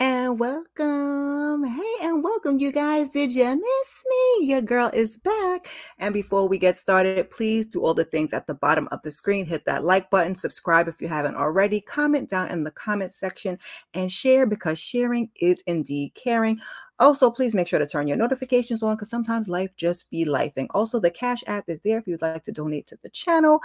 And welcome. Hey, and welcome, you guys. Did you miss me? Your girl is back. And before we get started, please do all the things at the bottom of the screen. Hit that like button, subscribe if you haven't already, comment down in the comment section, and share because sharing is indeed caring. Also, please make sure to turn your notifications on because sometimes life just be life. And also, the Cash App is there if you'd like to donate to the channel.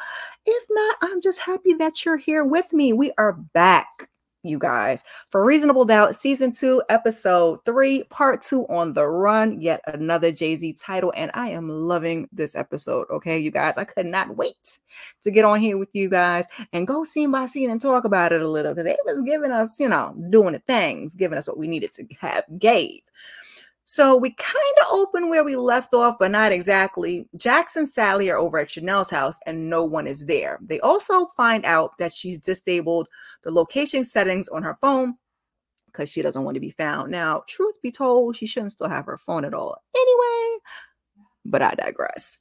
If not, I'm just happy that you're here with me. We are back you guys. For reasonable doubt season two episode three part two on the run yet another jay-z title and i am loving this episode okay you guys. I could not wait to get on here with you guys and go scene by scene and talk about it a little because they was giving us you know doing the things giving us what we needed to have gave so we kind of open where we left off, but not exactly. Jackson and Sally are over at Shanelle's house and no one is there. They also find out that she's disabled the location settings on her phone because she doesn't want to be found. Now, truth be told, she shouldn't still have her phone at all anyway, but I digress.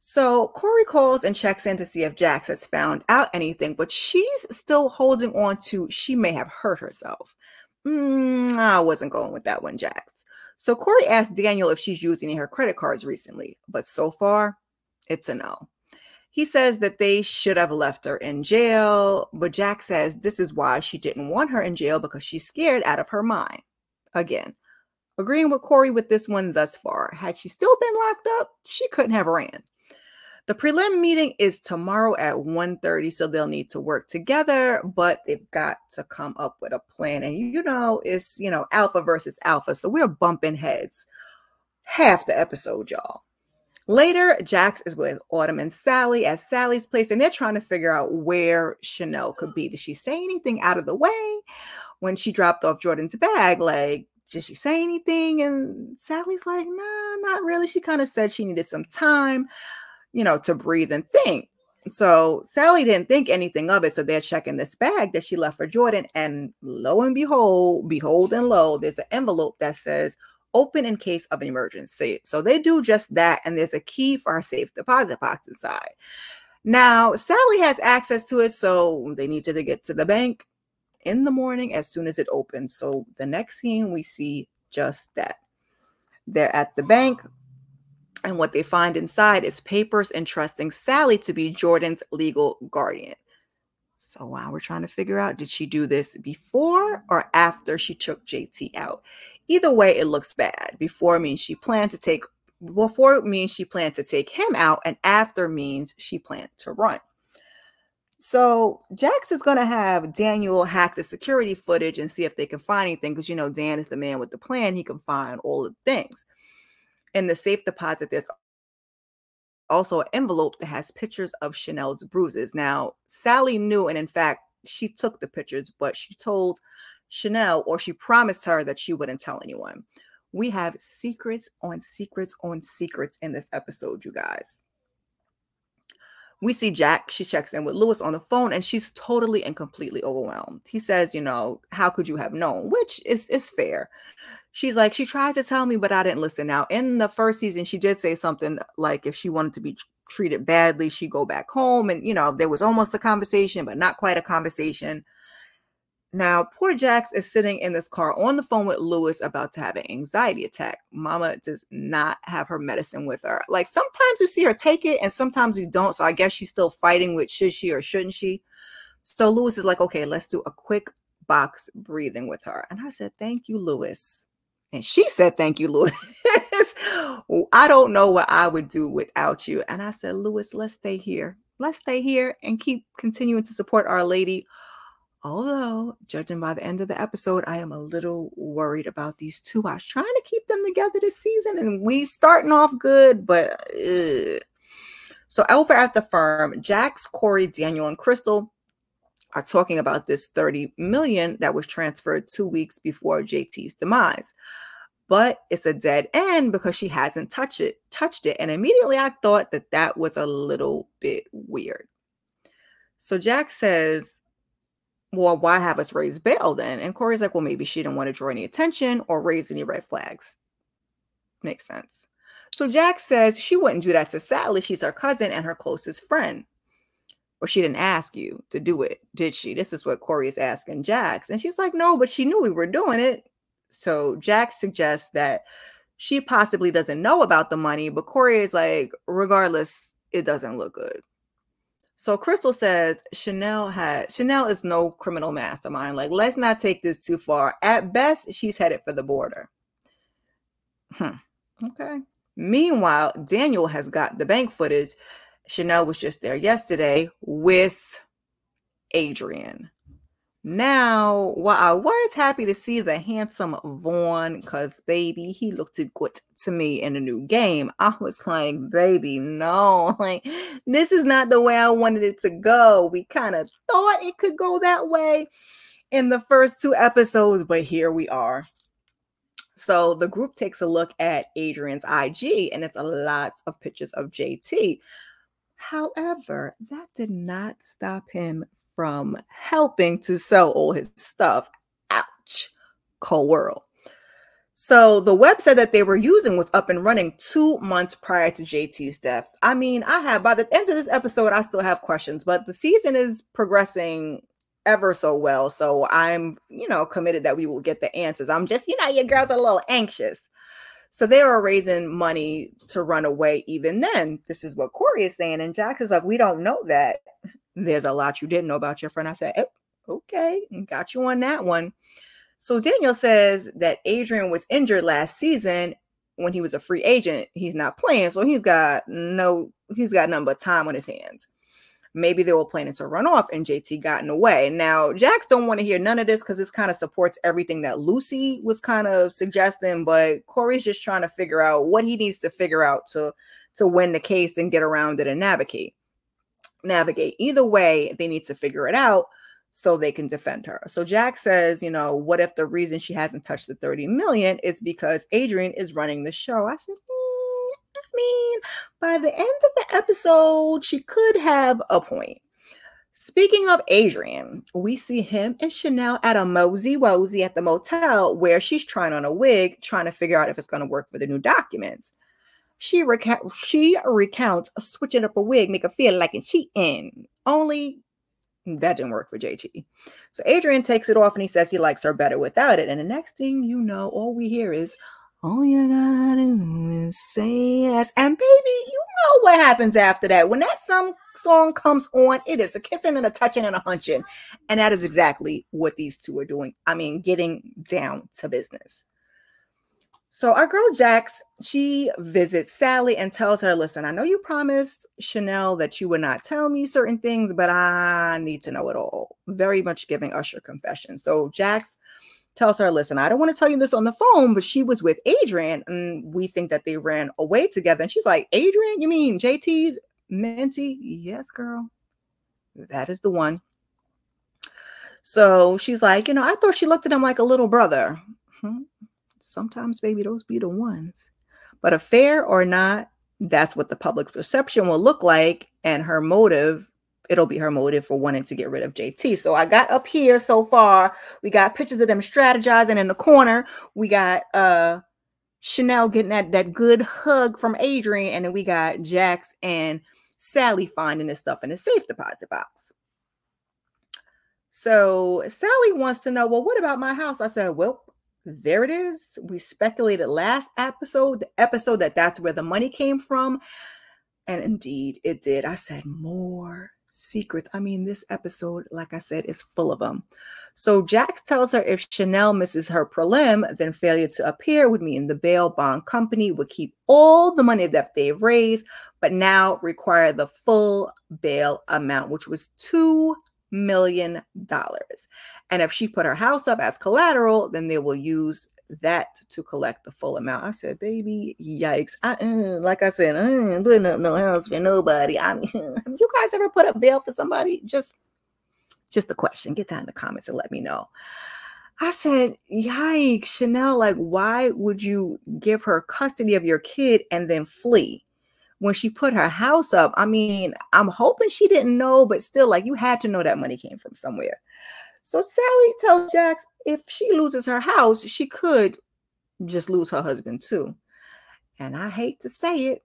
So Corey calls and checks in to see if Jax has found out anything, but she's still holding on to she may have hurt herself. Mm, I wasn't going with that one, Jax. So Corey asked Daniel if she's of her credit cards recently, but so far, it's a no. He says that they should have left her in jail, but Jax says this is why she didn't want her in jail because she's scared out of her mind. Again, agreeing with Corey with this one thus far. Had she still been locked up, she couldn't have ran. The prelim meeting is tomorrow at 1.30, so they'll need to work together, but they've got to come up with a plan. And you know, it's you know, alpha versus alpha. So we're bumping heads half the episode, y'all. Later, Jax is with Autumn and Sally at Sally's place, and they're trying to figure out where Shanelle could be. Did she say anything out of the way when she dropped off Jordan's bag? Like, did she say anything? And Sally's like, nah, not really. She kind of said she needed some time you know, to breathe and think. So Sally didn't think anything of it. So they're checking this bag that she left for Jordan. And lo and behold, behold and lo, there's an envelope that says open in case of an emergency. So they do just that. And there's a key for our safe deposit box inside. Now, Sally has access to it. So they need to get to the bank in the morning as soon as it opens. So the next scene, we see just that. They're at the bank and what they find inside is papers entrusting Sally to be Jordan's legal guardian. So while we're trying to figure out, did she do this before or after she took JT out? Either way, it looks bad. Before means she planned to take, before means she planned to take him out, and after means she planned to run. So Jax is going to have Daniel hack the security footage and see if they can find anything because, you know, Dan is the man with the plan. He can find all the things in the safe deposit, there's also an envelope that has pictures of Shanelle's bruises. Now, Sally knew, and in fact, she took the pictures, but she told Shanelle or she promised her that she wouldn't tell anyone. We have secrets on secrets on secrets in this episode, you guys. We see Jack, she checks in with Lewis on the phone and she's totally and completely overwhelmed. He says, you know, how could you have known? Which is is fair she's like, she tried to tell me, but I didn't listen. Now, in the first season, she did say something like if she wanted to be treated badly, she'd go back home. And, you know, there was almost a conversation, but not quite a conversation. Now, poor Jax is sitting in this car on the phone with Lewis about to have an anxiety attack. Mama does not have her medicine with her. Like sometimes you see her take it and sometimes you don't. So I guess she's still fighting with should she or shouldn't she. So Lewis is like, okay, let's do a quick box breathing with her. And I said, thank you, Lewis. And she said, Thank you, Lewis. I don't know what I would do without you. And I said, Lewis, let's stay here. Let's stay here and keep continuing to support Our Lady. Although, judging by the end of the episode, I am a little worried about these two. I was trying to keep them together this season, and we starting off good, but ugh. so over at the firm, Jax, Corey, Daniel, and Crystal are talking about this 30 million that was transferred two weeks before JT's demise. But it's a dead end because she hasn't touched it, touched it. And immediately I thought that that was a little bit weird. So Jax says, well, why have us raise bail then? And Corey's like, well, maybe she didn't want to draw any attention or raise any red flags. Makes sense. So Jax says she wouldn't do that to Sally. She's her cousin and her closest friend. or she didn't ask you to do it, did she? This is what Corey is asking Jax. And she's like, no, but she knew we were doing it. So Jax suggests that she possibly doesn't know about the money, but Corey is like, regardless, it doesn't look good. So Crystal says Shanelle had Shanelle is no criminal mastermind. Like, let's not take this too far. At best, she's headed for the border. Hmm. Okay. Meanwhile, Daniel has got the bank footage Shanelle was just there yesterday with Adrian. Now, while I was happy to see the handsome Vaughn, because baby, he looked good to me in the new game, I was like, baby, no, like this is not the way I wanted it to go. We kind of thought it could go that way in the first two episodes, but here we are. So the group takes a look at Adrian's IG, and it's a lot of pictures of JT. However, that did not stop him from helping to sell all his stuff. Ouch. Cold world. So the website that they were using was up and running two months prior to JT's death. I mean, I have by the end of this episode, I still have questions, but the season is progressing ever so well. So I'm, you know, committed that we will get the answers. I'm just, you know, your girls are a little anxious. So they were raising money to run away even then. This is what Corey is saying. And Jack is like, we don't know that. There's a lot you didn't know about your friend. I said, oh, okay, got you on that one. So Daniel says that Adrian was injured last season when he was a free agent. He's not playing, so he's got no, he's got nothing but time on his hands maybe they were planning to run off and JT got in the way. Now, Jax don't want to hear none of this because this kind of supports everything that Lucy was kind of suggesting, but Corey's just trying to figure out what he needs to figure out to to win the case and get around it and navigate. Navigate. Either way, they need to figure it out so they can defend her. So Jax says, you know, what if the reason she hasn't touched the 30 million is because Adrian is running the show? I said, mm, "I mean, by the end of the episode, she could have a point. Speaking of Adrian, we see him and Shanelle at a mosey wosey at the motel where she's trying on a wig, trying to figure out if it's going to work for the new documents. She, reca- she recounts switching up a wig, make her feel like a cheating. Only that didn't work for JT. So Adrian takes it off and he says he likes her better without it. And the next thing you know, all we hear is, all you gotta do is say yes. And baby, you know what happens after that. When that some song comes on, it is a kissing and a touching and a hunching. And that is exactly what these two are doing. I mean, getting down to business. So our girl Jax, she visits Sally and tells her, listen, I know you promised Shanelle that you would not tell me certain things, but I need to know it all. Very much giving Usher confession. So Jax tells her, listen, I don't want to tell you this on the phone, but she was with Adrian and we think that they ran away together. And she's like, Adrian, you mean JT's Minty? Yes, girl. That is the one. So she's like, you know, I thought she looked at him like a little brother. Hmm. Sometimes, baby, those be the ones. But affair or not, that's what the public's perception will look like. And her motive it'll be her motive for wanting to get rid of JT. So I got up here so far. We got pictures of them strategizing in the corner. We got uh Shanelle getting that, that good hug from Adrian, and then we got Jax and Sally finding this stuff in the safe deposit box. So Sally wants to know, well, what about my house? I said, well, there it is. We speculated last episode, the episode that that's where the money came from. And indeed, it did. I said, more secrets. I mean, this episode, like I said, is full of them. So Jax tells her if Shanelle misses her prelim, then failure to appear would mean the bail bond company would keep all the money that they've raised, but now require the full bail amount, which was $2 million. dollars. And if she put her house up as collateral, then they will use that to collect the full amount. I said, baby, yikes. I, uh, like I said, I ain't putting up no house for nobody. I mean, you guys ever put up bail for somebody? Just, just a question. Get down in the comments and let me know. I said, yikes, Shanelle, like, why would you give her custody of your kid and then flee? When she put her house up, I mean, I'm hoping she didn't know, but still, like, you had to know that money came from somewhere. So Sally tells Jax if she loses her house, she could just lose her husband too. And I hate to say it,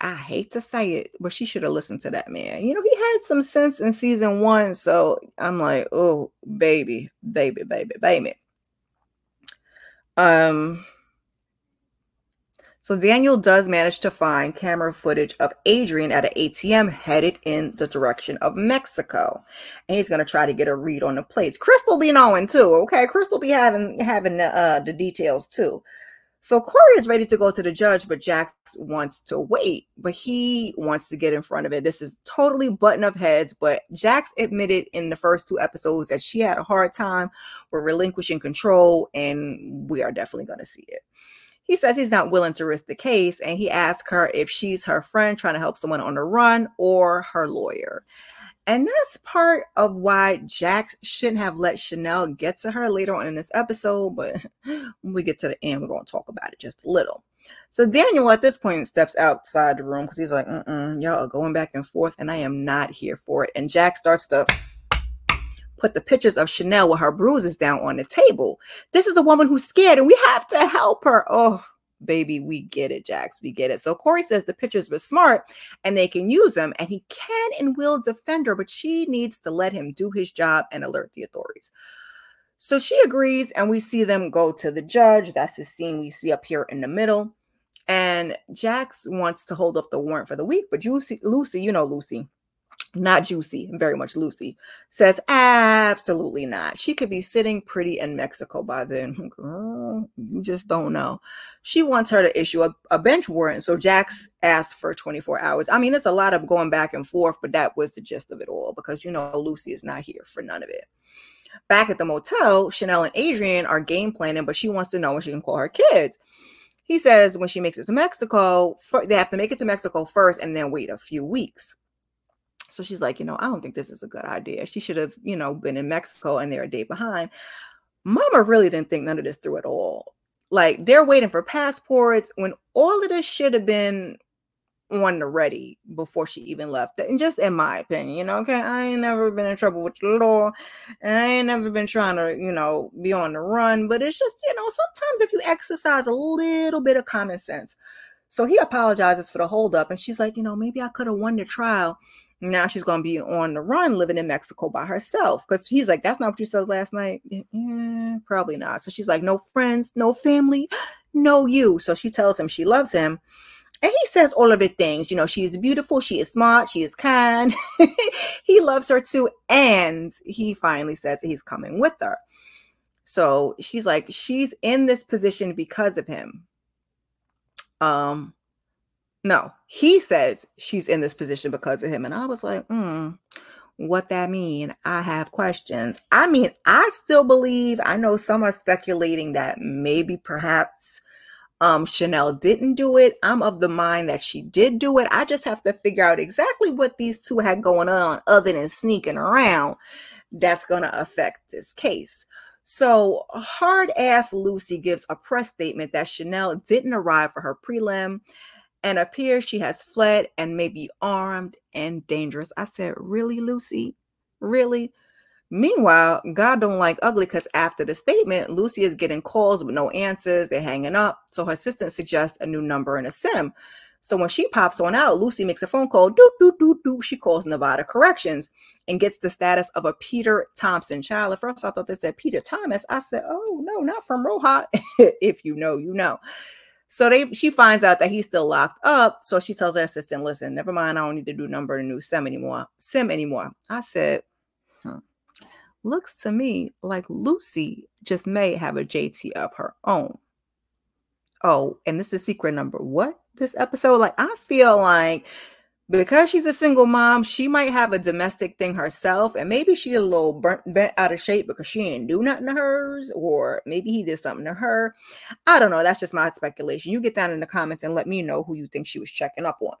I hate to say it, but she should have listened to that man. You know, he had some sense in season one. So I'm like, oh, baby, baby, baby, baby. Um, so Daniel does manage to find camera footage of Adrian at an ATM headed in the direction of Mexico. And he's gonna try to get a read on the plates. Crystal be knowing too, okay? Crystal be having having the uh the details too. So Corey is ready to go to the judge, but Jax wants to wait, but he wants to get in front of it. This is totally button of heads, but Jax admitted in the first two episodes that she had a hard time with relinquishing control, and we are definitely going to see it. He says he's not willing to risk the case, and he asks her if she's her friend trying to help someone on the run or her lawyer. And that's part of why Jax shouldn't have let Shanelle get to her later on in this episode. But when we get to the end, we're going to talk about it just a little. So Daniel at this point steps outside the room because he's like, y'all are going back and forth, and I am not here for it. And Jack starts to put the pictures of Shanelle with her bruises down on the table. This is a woman who's scared, and we have to help her. Oh, baby, we get it, Jax. We get it. So Corey says the pictures were smart and they can use them, and he can and will defend her, but she needs to let him do his job and alert the authorities. So she agrees, and we see them go to the judge. That's the scene we see up here in the middle. And Jax wants to hold off the warrant for the week, but Lucy, Lucy, you know Lucy, not Juicy, very much Lucy, says absolutely not. She could be sitting pretty in Mexico by then. Girl, you just don't know. She wants her to issue a, a bench warrant. So Jax asked for 24 hours. I mean, it's a lot of going back and forth, but that was the gist of it all because you know Lucy is not here for none of it. Back at the motel, Shanelle and Adrian are game planning, but she wants to know when she can call her kids. He says when she makes it to Mexico, they have to make it to Mexico first and then wait a few weeks. So she's like, you know, I don't think this is a good idea. She should have, you know, been in Mexico and they're a day behind. Mama really didn't think none of this through at all. Like they're waiting for passports when all of this should have been on the ready before she even left. And just in my opinion, you know, okay, I ain't never been in trouble with the law and I ain't never been trying to, you know, be on the run. But it's just, you know, sometimes if you exercise a little bit of common sense. So he apologizes for the holdup and she's like, you know, maybe I could have won the trial now she's going to be on the run living in Mexico by herself. Because he's like, that's not what you said last night. Yeah, probably not. So she's like, no friends, no family, no you. So she tells him she loves him. And he says all of the things. You know, she is beautiful, she is smart, she is kind. he loves her too. And he finally says he's coming with her. So she's like, she's in this position because of him. Um, no, he says she's in this position because of him. And I was like, hmm, what that mean? I have questions. I mean, I still believe, I know some are speculating that maybe perhaps um, Shanelle didn't do it. I'm of the mind that she did do it. I just have to figure out exactly what these two had going on other than sneaking around that's going to affect this case. So, hard ass Lucy gives a press statement that Shanelle didn't arrive for her prelim and appears she has fled and may be armed and dangerous. I said, Really, Lucy? Really? Meanwhile, God don't like ugly because after the statement, Lucy is getting calls with no answers. They're hanging up. So her assistant suggests a new number and a SIM. So when she pops on out, Lucy makes a phone call. Doot, doot, doot, doot. She calls Nevada Corrections and gets the status of a Peter Thompson child. At first, I thought they said Peter Thomas. I said, oh, no, not from Roja. if you know, you know. So they she finds out that he's still locked up. So she tells her assistant, listen, never mind, I don't need to do number new sim anymore. Sim anymore. I said, hmm. looks to me like Lucy just may have a JT of her own. Oh, and this is secret number what this episode? Like, I feel like because she's a single mom, she might have a domestic thing herself, and maybe she's a little burnt, bent out of shape because she didn't do nothing to hers, or maybe he did something to her. I don't know. That's just my speculation. You get down in the comments and let me know who you think she was checking up on.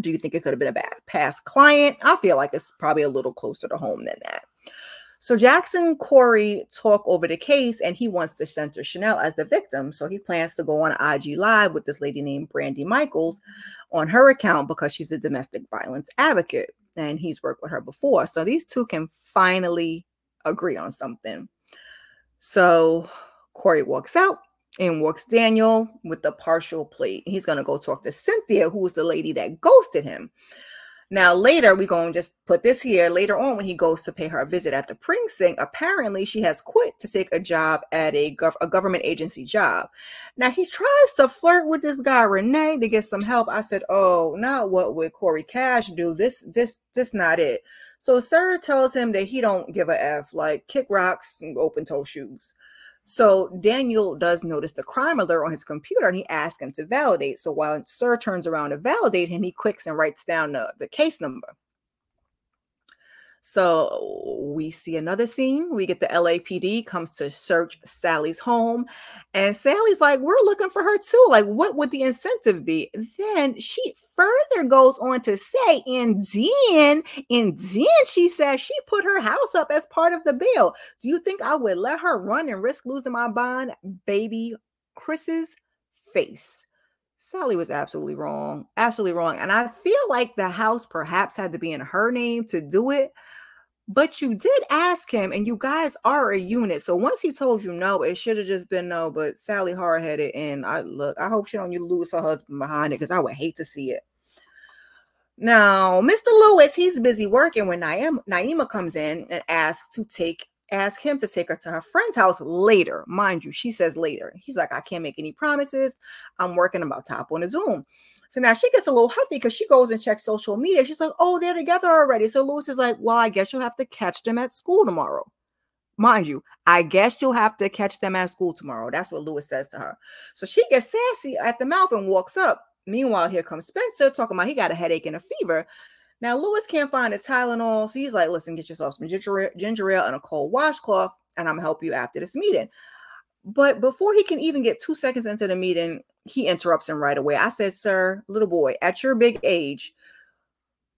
Do you think it could have been a bad past client? I feel like it's probably a little closer to home than that. So Jackson Corey talk over the case and he wants to center Shanelle as the victim. So he plans to go on IG Live with this lady named Brandy Michaels on her account because she's a domestic violence advocate and he's worked with her before. So these two can finally agree on something. So Corey walks out and walks Daniel with the partial plate. He's going to go talk to Cynthia, who was the lady that ghosted him. Now, later, we're going to just put this here. Later on, when he goes to pay her a visit at the precinct, apparently she has quit to take a job at a, gov- a government agency job. Now, he tries to flirt with this guy, Renee, to get some help. I said, Oh, not what would Corey Cash do? This, this, this not it. So, Sarah tells him that he don't give a F, like kick rocks and open toe shoes. So Daniel does notice the crime alert on his computer and he asks him to validate. So while Sir turns around to validate him, he quicks and writes down the, the case number. So we see another scene. We get the LAPD comes to search Sally's home, and Sally's like, "We're looking for her too. Like, what would the incentive be?" Then she further goes on to say, "And then, and then she says she put her house up as part of the bill. Do you think I would let her run and risk losing my bond, baby?" Chris's face. Sally was absolutely wrong, absolutely wrong, and I feel like the house perhaps had to be in her name to do it but you did ask him, and you guys are a unit. So once he told you no, it should have just been no. But Sally hard headed, and I look, I hope she don't lose her husband behind it because I would hate to see it. Now, Mr. Lewis, he's busy working when Naima, Naima comes in and asks to take ask him to take her to her friend's house later. Mind you, she says later. He's like, I can't make any promises. I'm working about top on a Zoom. So now she gets a little huffy because she goes and checks social media. She's like, oh, they're together already. So Lewis is like, well, I guess you'll have to catch them at school tomorrow. Mind you, I guess you'll have to catch them at school tomorrow. That's what Lewis says to her. So she gets sassy at the mouth and walks up. Meanwhile, here comes Spencer talking about he got a headache and a fever. Now, Lewis can't find a Tylenol. So he's like, listen, get yourself some ginger, ginger ale and a cold washcloth, and I'm going to help you after this meeting. But before he can even get two seconds into the meeting, he interrupts him right away. I said, Sir, little boy, at your big age,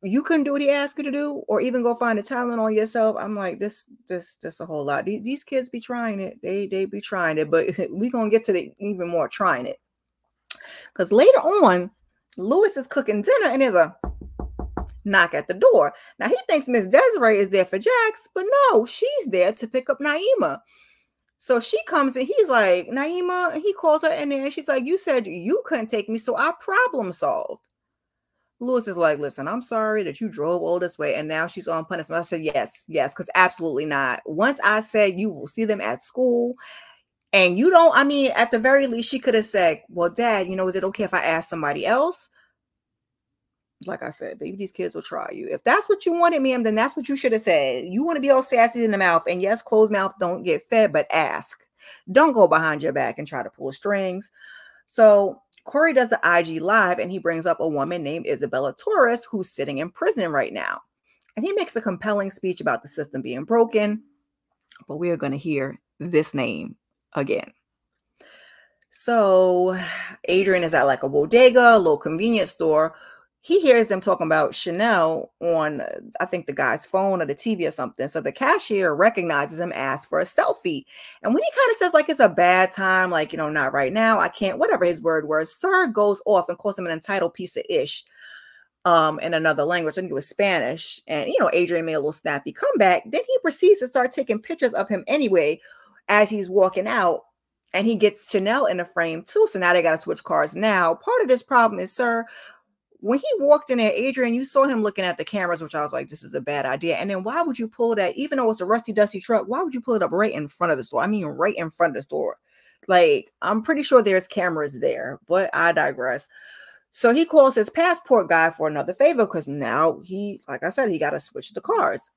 you couldn't do what he asked you to do, or even go find a Tylenol yourself. I'm like, this, this, this a whole lot. These kids be trying it. They, they be trying it, but we're gonna get to the even more trying it. Because later on, Lewis is cooking dinner and there's a knock at the door. Now he thinks Miss Desiree is there for Jax, but no, she's there to pick up Naima. So she comes and he's like, Naima, he calls her in there. She's like, You said you couldn't take me, so our problem solved. Lewis is like, Listen, I'm sorry that you drove all this way and now she's on punishment. I said, Yes, yes, because absolutely not. Once I said you will see them at school, and you don't, I mean, at the very least, she could have said, Well, dad, you know, is it okay if I ask somebody else? Like I said, baby, these kids will try you. If that's what you wanted, ma'am, then that's what you should have said. You want to be all sassy in the mouth, and yes, closed mouth don't get fed, but ask. Don't go behind your back and try to pull strings. So Corey does the IG live, and he brings up a woman named Isabella Torres who's sitting in prison right now, and he makes a compelling speech about the system being broken. But we are going to hear this name again. So Adrian is at like a bodega, a little convenience store he hears them talking about Shanelle on, I think, the guy's phone or the TV or something. So the cashier recognizes him, asks for a selfie. And when he kind of says, like, it's a bad time, like, you know, not right now, I can't, whatever his word was, Sir goes off and calls him an entitled piece of ish um, in another language. I think it was Spanish. And, you know, Adrian made a little snappy comeback. Then he proceeds to start taking pictures of him anyway as he's walking out. And he gets Shanelle in the frame too. So now they got to switch cars. Now, part of this problem is, sir, when he walked in there, Adrian, you saw him looking at the cameras, which I was like, this is a bad idea. And then why would you pull that, even though it's a rusty, dusty truck, why would you pull it up right in front of the store? I mean, right in front of the store. Like, I'm pretty sure there's cameras there, but I digress. So he calls his passport guy for another favor because now he, like I said, he got to switch the cars.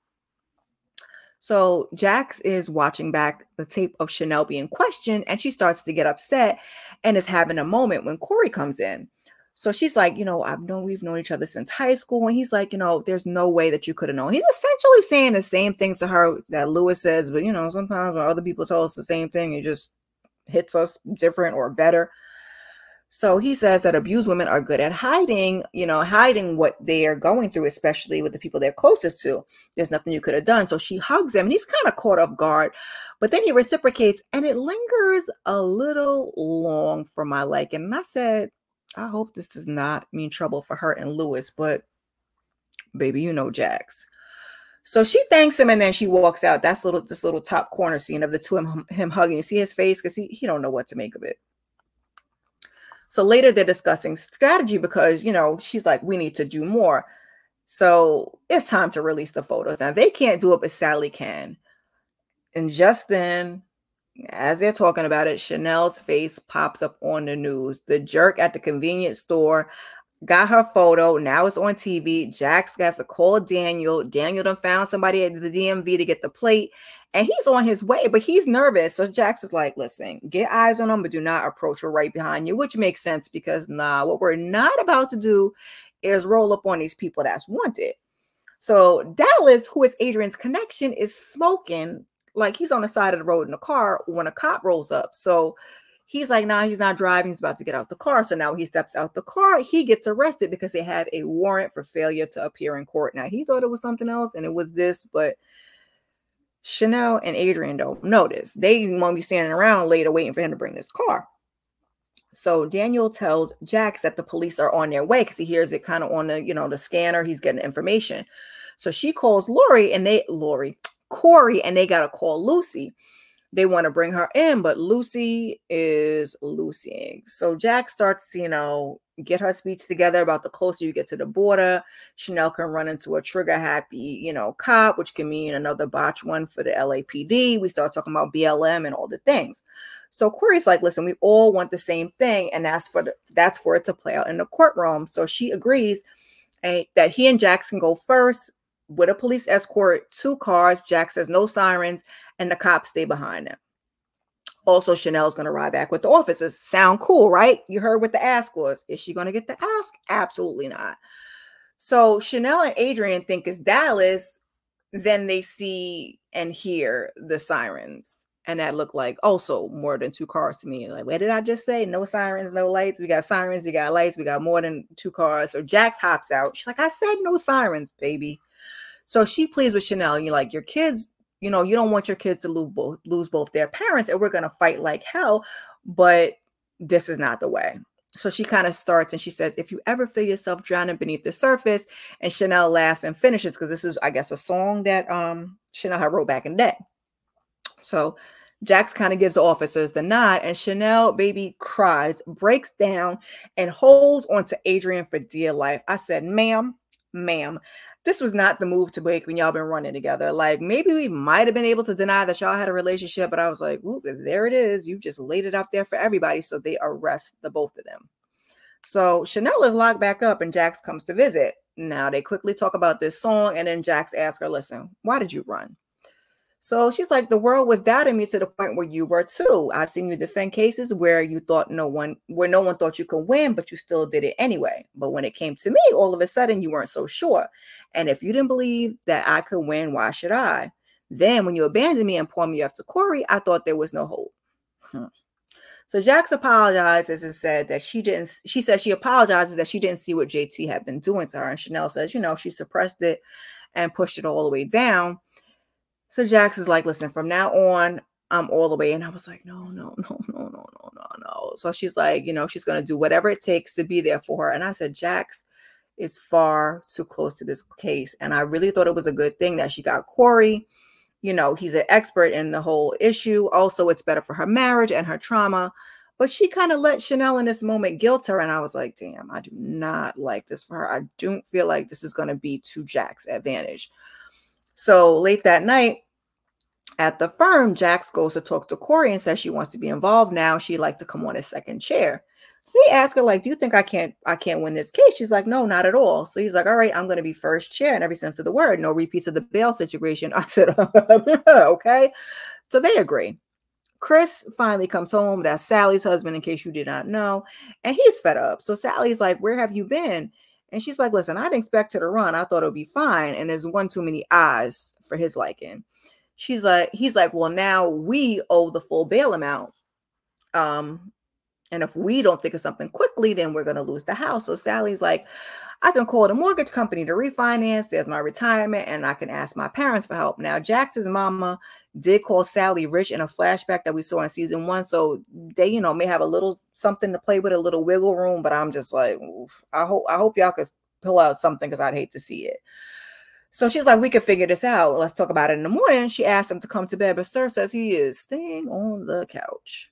So Jax is watching back the tape of Shanelle being questioned, and she starts to get upset and is having a moment when Corey comes in. So she's like, you know, I've known we've known each other since high school. And he's like, you know, there's no way that you could have known. He's essentially saying the same thing to her that Lewis says, but you know, sometimes when other people tell us the same thing, it just hits us different or better. So he says that abused women are good at hiding, you know, hiding what they are going through, especially with the people they're closest to. There's nothing you could have done. So she hugs him and he's kind of caught off guard, but then he reciprocates and it lingers a little long for my liking. And I said, I hope this does not mean trouble for her and Lewis, but baby, you know Jax. So she thanks him and then she walks out. That's little this little top corner scene of the two him, him hugging. You see his face because he, he don't know what to make of it. So later they're discussing strategy because, you know, she's like, we need to do more. So it's time to release the photos. Now they can't do it, but Sally can. And just then, as they're talking about it, Shanelle's face pops up on the news. The jerk at the convenience store got her photo. Now it's on TV. Jax got to call Daniel. Daniel done found somebody at the DMV to get the plate. And he's on his way, but he's nervous. So Jax is like, listen, get eyes on him, but do not approach her right behind you, which makes sense because nah, what we're not about to do is roll up on these people that's wanted. So Dallas, who is Adrian's connection, is smoking like he's on the side of the road in the car when a cop rolls up. So he's like, nah, he's not driving. He's about to get out the car. So now he steps out the car. He gets arrested because they have a warrant for failure to appear in court. Now he thought it was something else and it was this, but Shanelle and Adrian don't notice. They won't be standing around later waiting for him to bring this car. So Daniel tells Jax that the police are on their way because he hears it kind of on the, you know, the scanner. He's getting information. So she calls Lori and they, Lori, Corey, and they got to call Lucy. They want to bring her in, but Lucy is Lucying. So Jack starts, you know, get her speech together about the closer you get to the border. Shanelle can run into a trigger happy, you know, cop, which can mean another botch one for the LAPD. We start talking about BLM and all the things. So Corey's like, listen, we all want the same thing, and that's for the, that's for it to play out in the courtroom. So she agrees eh, that he and can go first with a police escort, two cars. Jax says no sirens, and the cops stay behind them. Also, Shanelle's going to ride back with the officers. Sound cool, right? You heard what the ask was. Is she going to get the ask? Absolutely not. So Shanelle and Adrian think it's Dallas. Then they see and hear the sirens. And that looked like oh, also more than two cars to me. Like, what did I just say? No sirens, no lights. We got sirens, we got lights, we got more than two cars. So Jax hops out. She's like, I said no sirens, baby. So she pleads with Shanelle, and you're like, your kids, you know, you don't want your kids to lose both lose both their parents, and we're gonna fight like hell, but this is not the way. So she kind of starts and she says, if you ever feel yourself drowning beneath the surface, and Shanelle laughs and finishes because this is, I guess, a song that um Shanelle had wrote back in the day. So Jax kind of gives the officers the nod, and Shanelle, baby, cries, breaks down, and holds onto Adrian for dear life. I said, ma'am, ma'am, this was not the move to make when y'all been running together. Like maybe we might have been able to deny that y'all had a relationship, but I was like, oop, there it is. You just laid it out there for everybody. So they arrest the both of them. So Shanelle is locked back up and Jax comes to visit. Now they quickly talk about this song, and then Jax asks her, listen, why did you run? So she's like, the world was doubting me to the point where you were too. I've seen you defend cases where you thought no one, where no one thought you could win, but you still did it anyway. But when it came to me, all of a sudden you weren't so sure. And if you didn't believe that I could win, why should I? Then when you abandoned me and pawned me off to Corey, I thought there was no hope. Hmm. So Jax apologizes and said that she didn't, she said she apologizes that she didn't see what JT had been doing to her. And Shanelle says, you know, she suppressed it and pushed it all the way down so Jax is like, listen, from now on, I'm all the way. And I was like, no, no, no, no, no, no, no, no. So she's like, you know, she's going to do whatever it takes to be there for her. And I said, Jax is far too close to this case. And I really thought it was a good thing that she got Corey. You know, he's an expert in the whole issue. Also, it's better for her marriage and her trauma. But she kind of let Shanelle in this moment guilt her. And I was like, damn, I do not like this for her. I don't feel like this is going to be to Jack's advantage. So late that night, at the firm, Jax goes to talk to Corey and says she wants to be involved now. She'd like to come on a second chair. So he asks her, like, do you think I can't I can't win this case? She's like, no, not at all. So he's like, all right, I'm gonna be first chair in every sense of the word. No repeats of the bail situation. I said, okay. So they agree. Chris finally comes home. That's Sally's husband, in case you did not know. And he's fed up. So Sally's like, Where have you been? And she's like, Listen, I didn't expect her to run. I thought it would be fine. And there's one too many eyes for his liking she's like he's like well now we owe the full bail amount um and if we don't think of something quickly then we're going to lose the house. So sally's like i can call the mortgage company to refinance. There's my retirement and i can ask my parents for help. Now jackson's mama did call sally rich in a flashback that we saw in season one so they you know may have a little something to play with a little wiggle room but i'm just like i hope i hope y'all could pull out something because i'd hate to see it so she's like, we can figure this out. Let's talk about it in the morning. She asks him to come to bed, but Sir says he is staying on the couch.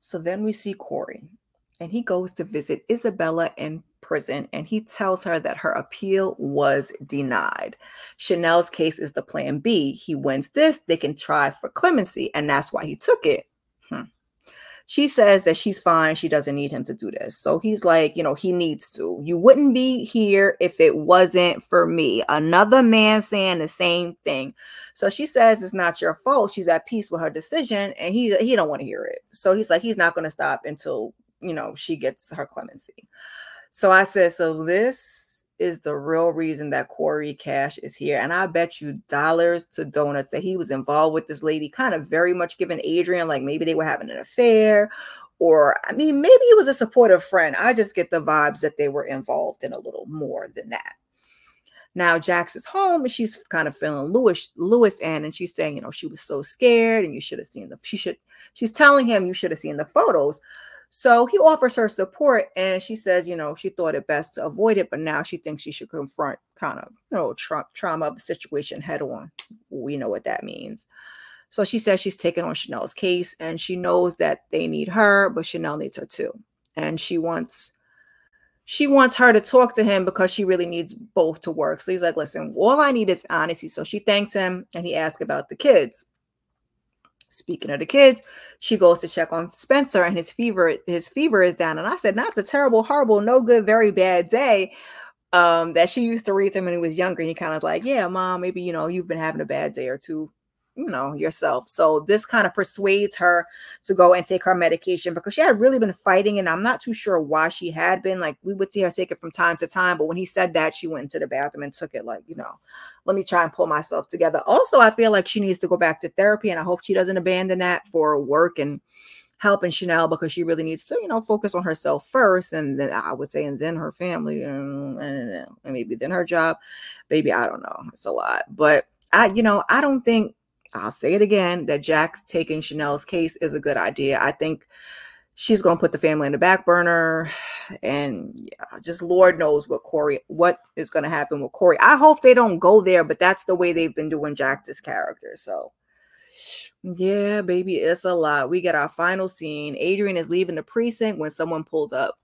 So then we see Corey. and he goes to visit Isabella in prison and he tells her that her appeal was denied. Shanelle's case is the plan B. He wins this, they can try for clemency, and that's why he took it. Hmm. She says that she's fine. She doesn't need him to do this. So he's like, you know, he needs to. You wouldn't be here if it wasn't for me. Another man saying the same thing. So she says it's not your fault. She's at peace with her decision, and he he don't want to hear it. So he's like, he's not going to stop until you know she gets her clemency. So I said, so this is the real reason that Corey Cash is here. And I bet you dollars to donuts that he was involved with this lady, kind of very much giving Adrian, like maybe they were having an affair, or I mean, maybe he was a supportive friend. I just get the vibes that they were involved in a little more than that. Now Jax is home and she's kind of feeling Lewis Lewis in, and she's saying, you know, she was so scared, and you should have seen the she should she's telling him you should have seen the photos. So he offers her support, and she says, you know, she thought it best to avoid it, but now she thinks she should confront kind of, you know, tra- trauma of the situation head on. We know what that means. So she says she's taking on Shanelle's case, and she knows that they need her, but Shanelle needs her too, and she wants she wants her to talk to him because she really needs both to work. So he's like, listen, all I need is honesty. So she thanks him, and he asks about the kids. Speaking of the kids, she goes to check on Spencer and his fever, his fever is down. And I said, not the terrible, horrible, no good, very bad day um, that she used to read to him when he was younger. And he kind of like, yeah, mom, maybe, you know, you've been having a bad day or two you know yourself. So this kind of persuades her to go and take her medication because she had really been fighting and i'm not too sure why she had been like we would see her take it from time to time but when he said that she went into the bathroom and took it like you know let me try and pull myself together. Also i feel like she needs to go back to therapy and i hope she doesn't abandon that for work and helping shanelle because she really needs to you know focus on herself first and then i would say and then her family and, and maybe then her job. Maybe i don't know. It's a lot. But I, you know, I don't think I'll say it again that Jack's taking Shanelle's case is a good idea. I think she's going to put the family in the back burner and yeah, just lord knows what corey what is going to happen with corey. I hope they don't go there but that's the way they've been doing jack's character so. Yeah baby it's a lot. We get our final scene. Adrian is leaving the precinct when someone pulls up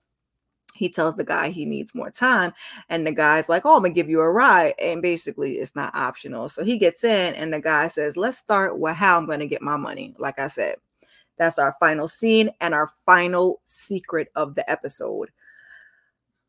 he tells the guy he needs more time and the guy's like oh i'm gonna give you a ride and basically it's not optional. So he gets in and the guy says let's start with how i'm gonna get my money like i said. That's our final scene and our final secret of the episode.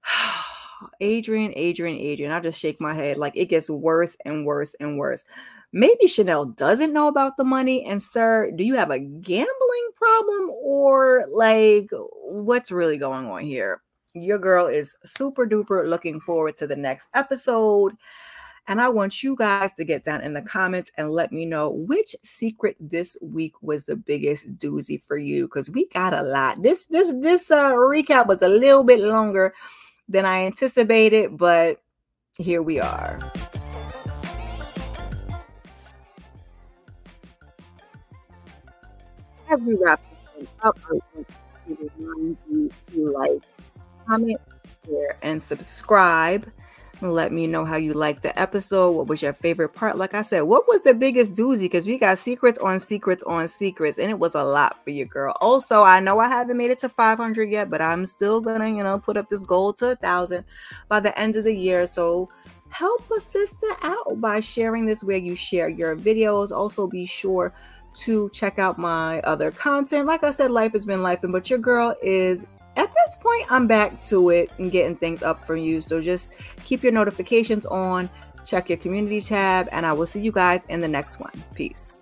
Adrian adrian adrian i just shake my head like it gets worse and worse and worse. Maybe shanelle doesn't know about the money and sir do you have a gambling problem or like what's really going on here your girl is super duper looking forward to the next episode. And I want you guys to get down in the comments and let me know which secret this week was the biggest doozy for you because we got a lot. This this this uh, recap was a little bit longer than I anticipated, but here we are. As we wrap up, I want to like comment, share, and subscribe. Let me know how you liked the episode. What was your favorite part? Like I said, what was the biggest doozy? Because we got secrets on secrets on secrets, and it was a lot for you, girl. Also, I know I haven't made it to 500 yet, but I'm still gonna, you know, put up this goal to a thousand by the end of the year. So help a sister out by sharing this where you share your videos. Also, be sure to check out my other content. Like I said, life has been life, and but your girl is at this point, I'm back to it and getting things up for you. So just keep your notifications on, check your community tab, and I will see you guys in the next one. Peace.